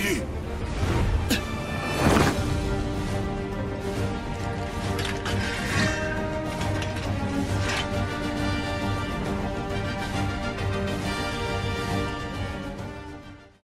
いる。